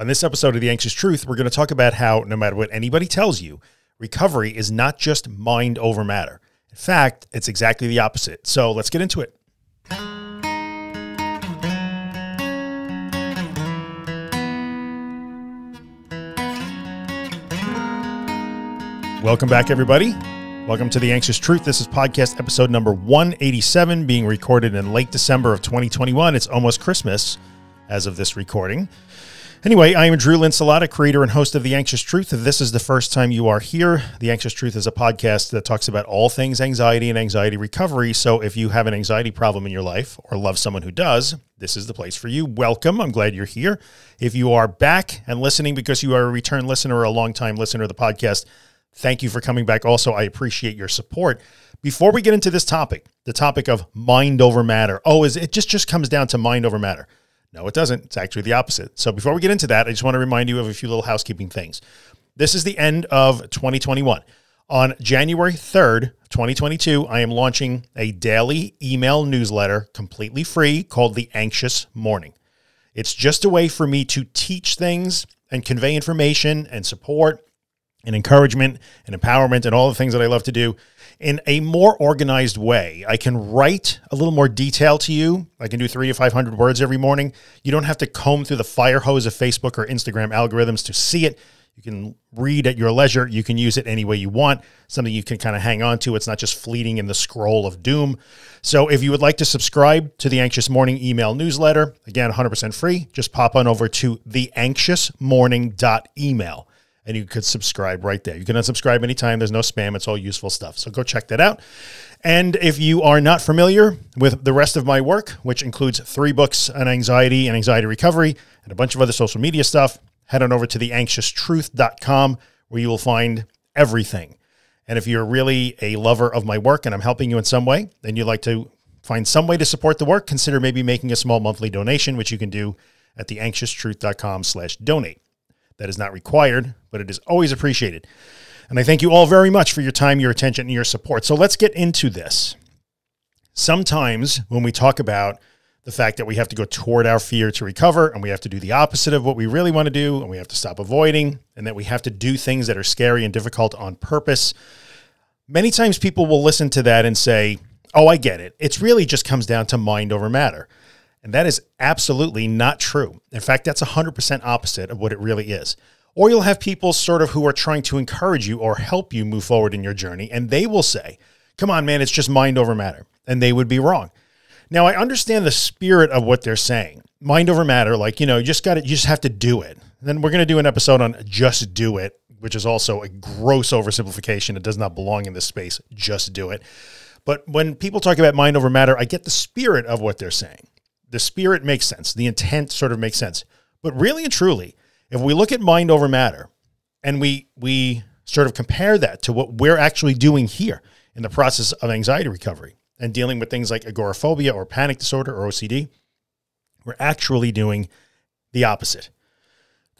On this episode of The Anxious Truth, we're going to talk about how no matter what anybody tells you, recovery is not just mind over matter. In fact, it's exactly the opposite. So let's get into it. Welcome back, everybody. Welcome to The Anxious Truth. This is podcast episode number 187, being recorded in late December of 2021. It's almost Christmas as of this recording. Anyway, I am Drew Linsalata, creator and host of The Anxious Truth. If this is the first time you are here, The Anxious Truth is a podcast that talks about all things anxiety and anxiety recovery. So if you have an anxiety problem in your life or love someone who does, this is the place for you. Welcome. I'm glad you're here. If you are back and listening because you are a return listener or a long-time listener of the podcast, thank you for coming back. Also, I appreciate your support. Before we get into this topic, the topic of mind over matter. Oh, is it just just comes down to mind over matter? No, it doesn't. It's actually the opposite. So before we get into that, I just want to remind you of a few little housekeeping things. This is the end of 2021. On January 3rd, 2022, I am launching a daily email newsletter completely free called The Anxious Morning. It's just a way for me to teach things and convey information and support and encouragement and empowerment and all the things that I love to do in a more organized way. I can write a little more detail to you. I can do three to 500 words every morning. You don't have to comb through the fire hose of Facebook or Instagram algorithms to see it. You can read at your leisure. You can use it any way you want, something you can kind of hang on to. It's not just fleeting in the scroll of doom. So if you would like to subscribe to the Anxious Morning email newsletter, again, 100% free, just pop on over to theanxiousmorning.email and you could subscribe right there. You can unsubscribe anytime. There's no spam. It's all useful stuff. So go check that out. And if you are not familiar with the rest of my work, which includes three books on anxiety and anxiety recovery and a bunch of other social media stuff, head on over to theanxioustruth.com where you will find everything. And if you're really a lover of my work and I'm helping you in some way, then you'd like to find some way to support the work, consider maybe making a small monthly donation, which you can do at theanxioustruth.com slash donate. That is not required, but it is always appreciated. And I thank you all very much for your time, your attention, and your support. So let's get into this. Sometimes when we talk about the fact that we have to go toward our fear to recover and we have to do the opposite of what we really want to do and we have to stop avoiding and that we have to do things that are scary and difficult on purpose. Many times people will listen to that and say, oh, I get it. It's really just comes down to mind over matter. And that is absolutely not true. In fact, that's 100% opposite of what it really is. Or you'll have people sort of who are trying to encourage you or help you move forward in your journey, and they will say, come on, man, it's just mind over matter. And they would be wrong. Now, I understand the spirit of what they're saying. Mind over matter, like, you know, you just got to, you just have to do it. then we're going to do an episode on just do it, which is also a gross oversimplification. It does not belong in this space. Just do it. But when people talk about mind over matter, I get the spirit of what they're saying the spirit makes sense. The intent sort of makes sense. But really and truly, if we look at mind over matter and we, we sort of compare that to what we're actually doing here in the process of anxiety recovery and dealing with things like agoraphobia or panic disorder or OCD, we're actually doing the opposite.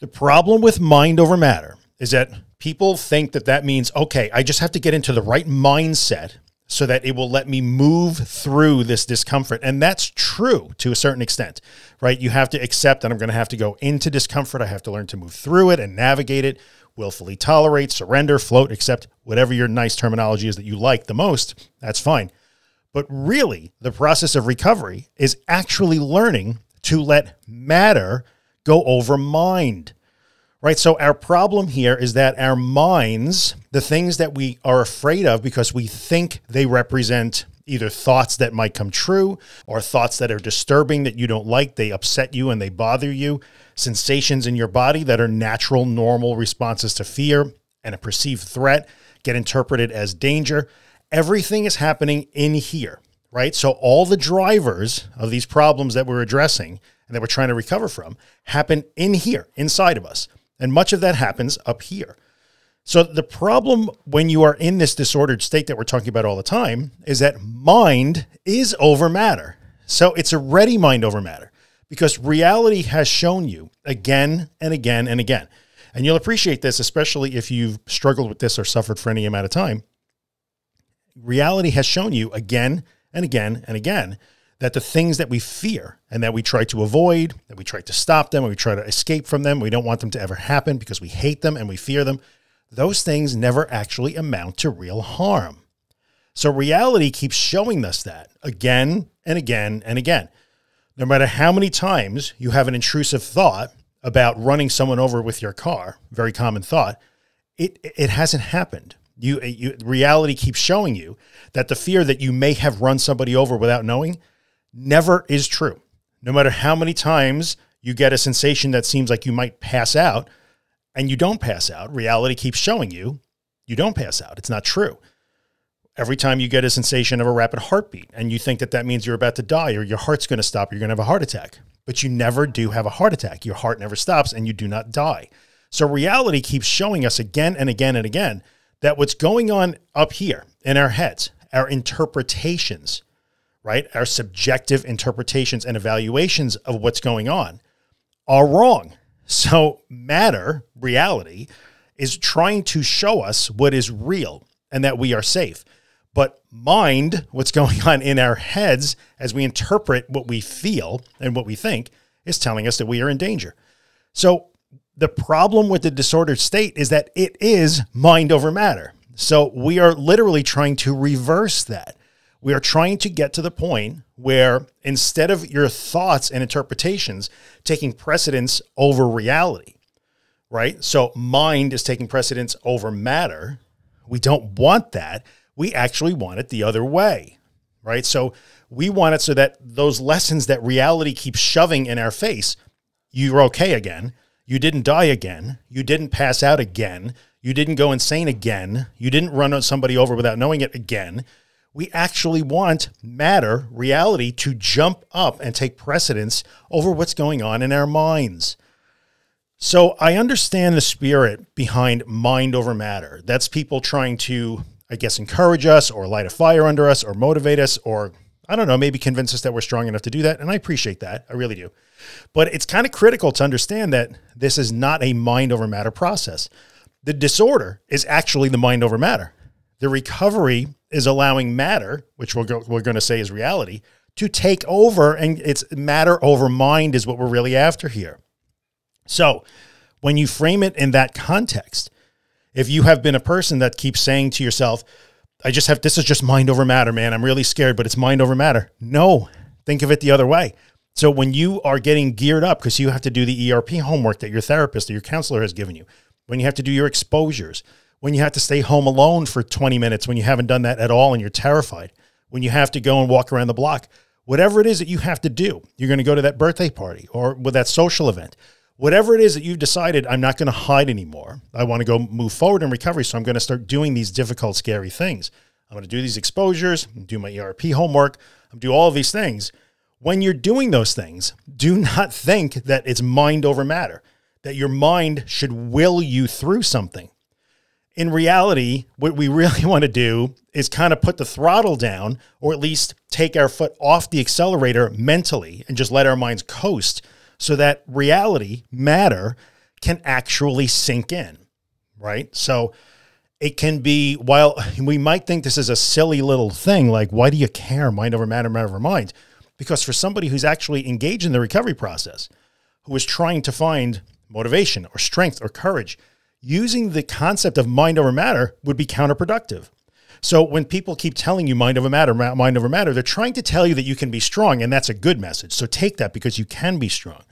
The problem with mind over matter is that people think that that means, okay, I just have to get into the right mindset so that it will let me move through this discomfort. And that's true to a certain extent, right? You have to accept that I'm going to have to go into discomfort. I have to learn to move through it and navigate it, willfully tolerate, surrender, float, accept whatever your nice terminology is that you like the most. That's fine. But really, the process of recovery is actually learning to let matter go over mind right? So our problem here is that our minds, the things that we are afraid of because we think they represent either thoughts that might come true or thoughts that are disturbing that you don't like, they upset you and they bother you, sensations in your body that are natural, normal responses to fear and a perceived threat get interpreted as danger. Everything is happening in here, right? So all the drivers of these problems that we're addressing and that we're trying to recover from happen in here, inside of us. And much of that happens up here. So the problem when you are in this disordered state that we're talking about all the time is that mind is over matter. So it's already mind over matter because reality has shown you again and again and again. And you'll appreciate this, especially if you've struggled with this or suffered for any amount of time. Reality has shown you again and again and again that the things that we fear and that we try to avoid, that we try to stop them, we try to escape from them, we don't want them to ever happen because we hate them and we fear them, those things never actually amount to real harm. So reality keeps showing us that again and again and again. No matter how many times you have an intrusive thought about running someone over with your car, very common thought, it, it hasn't happened. You, you, reality keeps showing you that the fear that you may have run somebody over without knowing never is true. No matter how many times you get a sensation that seems like you might pass out and you don't pass out, reality keeps showing you you don't pass out. It's not true. Every time you get a sensation of a rapid heartbeat and you think that that means you're about to die or your heart's going to stop, you're going to have a heart attack, but you never do have a heart attack. Your heart never stops and you do not die. So reality keeps showing us again and again and again that what's going on up here in our heads, our interpretations, right? Our subjective interpretations and evaluations of what's going on are wrong. So matter, reality, is trying to show us what is real and that we are safe. But mind, what's going on in our heads as we interpret what we feel and what we think, is telling us that we are in danger. So the problem with the disordered state is that it is mind over matter. So we are literally trying to reverse that. We are trying to get to the point where instead of your thoughts and interpretations taking precedence over reality, right? So mind is taking precedence over matter. We don't want that. We actually want it the other way, right? So we want it so that those lessons that reality keeps shoving in our face, you're okay again. You didn't die again. You didn't pass out again. You didn't go insane again. You didn't run somebody over without knowing it again we actually want matter, reality, to jump up and take precedence over what's going on in our minds. So I understand the spirit behind mind over matter. That's people trying to, I guess, encourage us or light a fire under us or motivate us or, I don't know, maybe convince us that we're strong enough to do that. And I appreciate that. I really do. But it's kind of critical to understand that this is not a mind over matter process. The disorder is actually the mind over matter. The recovery is allowing matter, which we're, go, we're going to say is reality, to take over. And it's matter over mind is what we're really after here. So when you frame it in that context, if you have been a person that keeps saying to yourself, I just have, this is just mind over matter, man. I'm really scared, but it's mind over matter. No, think of it the other way. So when you are getting geared up because you have to do the ERP homework that your therapist or your counselor has given you, when you have to do your exposures, when you have to stay home alone for 20 minutes when you haven't done that at all and you're terrified, when you have to go and walk around the block, whatever it is that you have to do, you're going to go to that birthday party or with that social event, whatever it is that you've decided, I'm not going to hide anymore. I want to go move forward in recovery. So I'm going to start doing these difficult, scary things. I'm going to do these exposures, do my ERP homework, I'm do all of these things. When you're doing those things, do not think that it's mind over matter, that your mind should will you through something in reality, what we really want to do is kind of put the throttle down or at least take our foot off the accelerator mentally and just let our minds coast so that reality, matter, can actually sink in, right? So it can be, while we might think this is a silly little thing, like, why do you care? Mind over matter, matter over mind. Because for somebody who's actually engaged in the recovery process, who is trying to find motivation or strength or courage, using the concept of mind over matter would be counterproductive. So when people keep telling you mind over matter, mind over matter, they're trying to tell you that you can be strong, and that's a good message. So take that because you can be strong.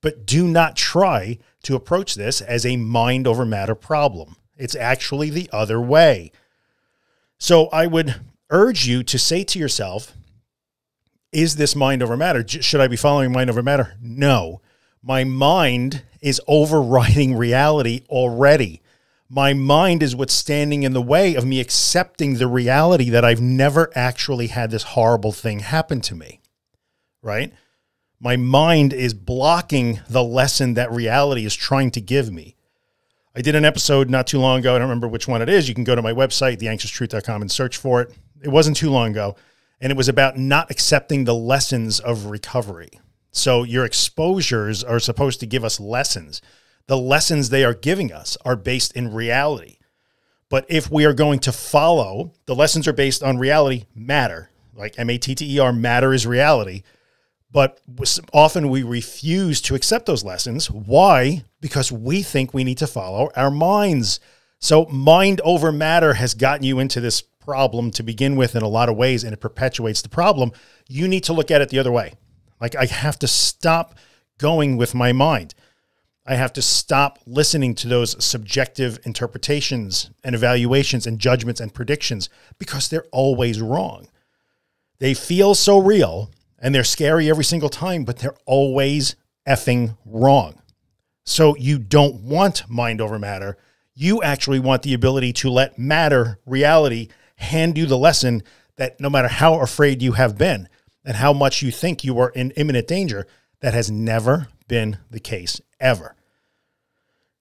But do not try to approach this as a mind over matter problem. It's actually the other way. So I would urge you to say to yourself, is this mind over matter? Should I be following mind over matter? No. My mind is overriding reality already. My mind is what's standing in the way of me accepting the reality that I've never actually had this horrible thing happen to me. Right? My mind is blocking the lesson that reality is trying to give me. I did an episode not too long ago. I don't remember which one it is. You can go to my website, theanxioustruth.com, and search for it. It wasn't too long ago. And it was about not accepting the lessons of recovery. So your exposures are supposed to give us lessons. The lessons they are giving us are based in reality. But if we are going to follow, the lessons are based on reality, matter. like M A T T E R, matter is reality. But often we refuse to accept those lessons. Why? Because we think we need to follow our minds. So, mind over matter has gotten you into this problem to begin with in a lot of ways, and it perpetuates the problem. You need to look at it the other way. Like, I have to stop going with my mind. I have to stop listening to those subjective interpretations and evaluations and judgments and predictions because they're always wrong. They feel so real and they're scary every single time, but they're always effing wrong. So you don't want mind over matter. You actually want the ability to let matter, reality, hand you the lesson that no matter how afraid you have been and how much you think you are in imminent danger, that has never been the case ever.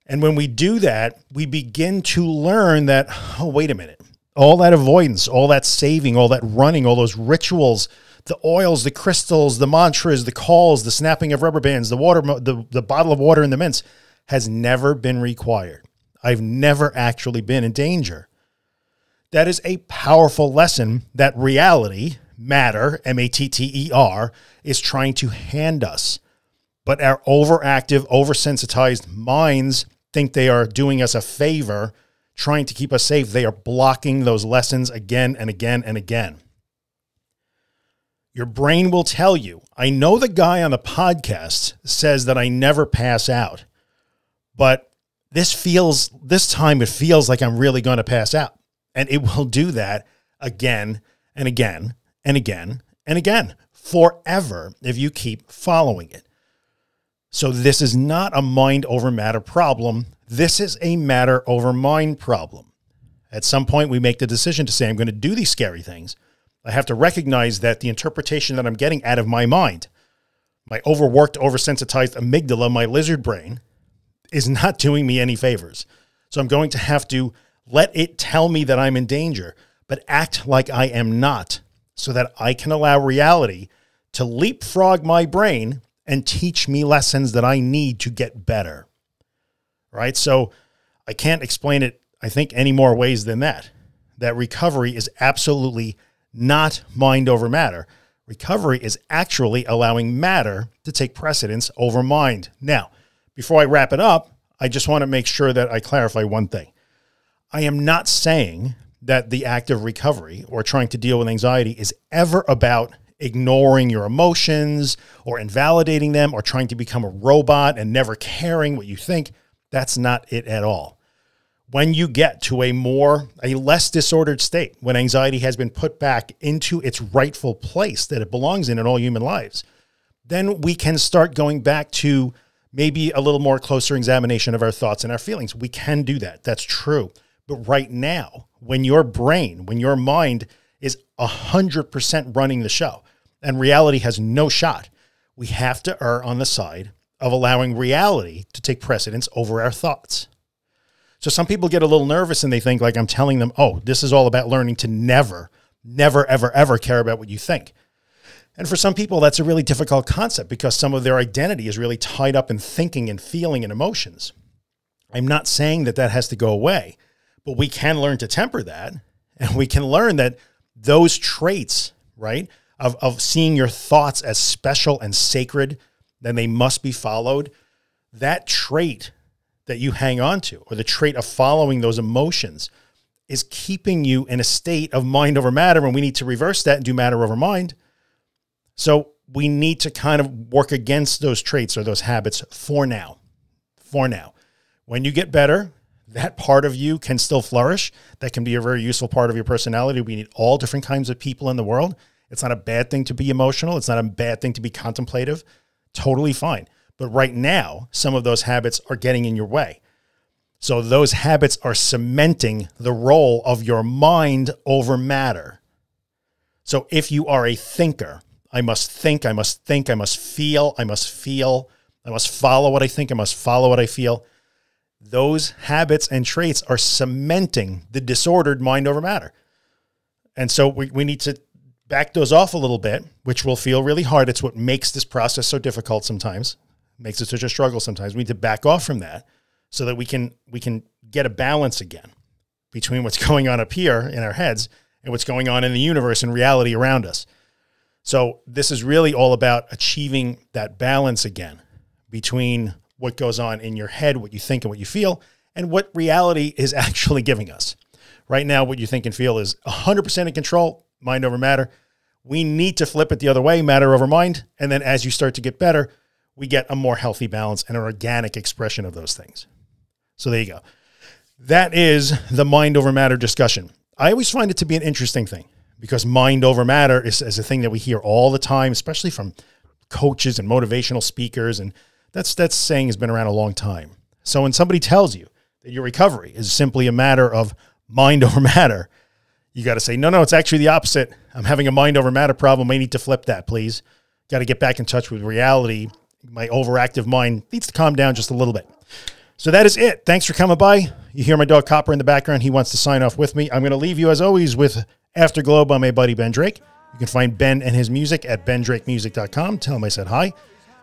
And when we do that, we begin to learn that, oh, wait a minute, all that avoidance, all that saving, all that running, all those rituals, the oils, the crystals, the mantras, the calls, the snapping of rubber bands, the water, the, the bottle of water in the mints has never been required. I've never actually been in danger. That is a powerful lesson that reality, matter, M A T T E R, is trying to hand us. But our overactive, oversensitized minds think they are doing us a favor, trying to keep us safe. They are blocking those lessons again and again and again. Your brain will tell you. I know the guy on the podcast says that I never pass out, but this feels, this time it feels like I'm really going to pass out. And it will do that again and again and again and again forever if you keep following it. So this is not a mind over matter problem. This is a matter over mind problem. At some point, we make the decision to say, I'm going to do these scary things. I have to recognize that the interpretation that I'm getting out of my mind, my overworked, oversensitized amygdala, my lizard brain, is not doing me any favors. So I'm going to have to let it tell me that I'm in danger, but act like I am not so that I can allow reality to leapfrog my brain and teach me lessons that I need to get better. Right. So I can't explain it, I think, any more ways than that. That recovery is absolutely not mind over matter. Recovery is actually allowing matter to take precedence over mind. Now, before I wrap it up, I just want to make sure that I clarify one thing. I am not saying that the act of recovery or trying to deal with anxiety is ever about ignoring your emotions or invalidating them or trying to become a robot and never caring what you think. That's not it at all. When you get to a more, a less disordered state, when anxiety has been put back into its rightful place that it belongs in in all human lives, then we can start going back to maybe a little more closer examination of our thoughts and our feelings. We can do that. That's true. But right now, when your brain, when your mind is 100% running the show and reality has no shot. We have to err on the side of allowing reality to take precedence over our thoughts. So some people get a little nervous and they think like I'm telling them, "Oh, this is all about learning to never, never ever ever care about what you think." And for some people that's a really difficult concept because some of their identity is really tied up in thinking and feeling and emotions. I'm not saying that that has to go away, but we can learn to temper that and we can learn that those traits, right, of, of seeing your thoughts as special and sacred, then they must be followed. That trait that you hang on to, or the trait of following those emotions, is keeping you in a state of mind over matter. And we need to reverse that and do matter over mind. So we need to kind of work against those traits or those habits for now. For now. When you get better, that part of you can still flourish. That can be a very useful part of your personality. We need all different kinds of people in the world. It's not a bad thing to be emotional. It's not a bad thing to be contemplative. Totally fine. But right now, some of those habits are getting in your way. So those habits are cementing the role of your mind over matter. So if you are a thinker, I must think, I must think, I must feel, I must feel, I must follow what I think, I must follow what I feel those habits and traits are cementing the disordered mind over matter. And so we, we need to back those off a little bit, which will feel really hard. It's what makes this process so difficult sometimes, makes it such a struggle sometimes. We need to back off from that so that we can we can get a balance again between what's going on up here in our heads and what's going on in the universe and reality around us. So this is really all about achieving that balance again between what goes on in your head, what you think and what you feel, and what reality is actually giving us. Right now, what you think and feel is 100% in control, mind over matter. We need to flip it the other way, matter over mind. And then as you start to get better, we get a more healthy balance and an organic expression of those things. So there you go. That is the mind over matter discussion. I always find it to be an interesting thing because mind over matter is, is a thing that we hear all the time, especially from coaches and motivational speakers. And that's, that saying has been around a long time. So when somebody tells you that your recovery is simply a matter of mind over matter, you got to say, no, no, it's actually the opposite. I'm having a mind over matter problem. I need to flip that, please. Got to get back in touch with reality. My overactive mind needs to calm down just a little bit. So that is it. Thanks for coming by. You hear my dog Copper in the background. He wants to sign off with me. I'm going to leave you, as always, with Afterglow by my buddy Ben Drake. You can find Ben and his music at bendrakemusic.com. Tell him I said hi.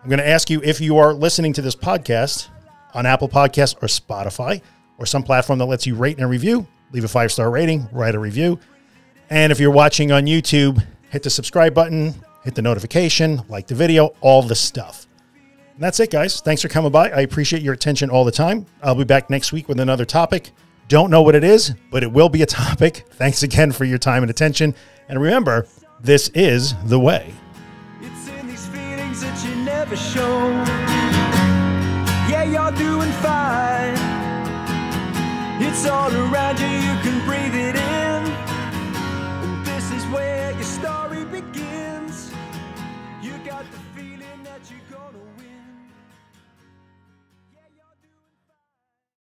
I'm going to ask you if you are listening to this podcast on Apple Podcasts or Spotify or some platform that lets you rate and review, leave a five star rating, write a review. And if you're watching on YouTube, hit the subscribe button, hit the notification, like the video, all the stuff. And that's it, guys. Thanks for coming by. I appreciate your attention all the time. I'll be back next week with another topic. Don't know what it is, but it will be a topic. Thanks again for your time and attention. And remember, this is the way. That you never show. Yeah, you're doing fine. It's all around you, you can breathe it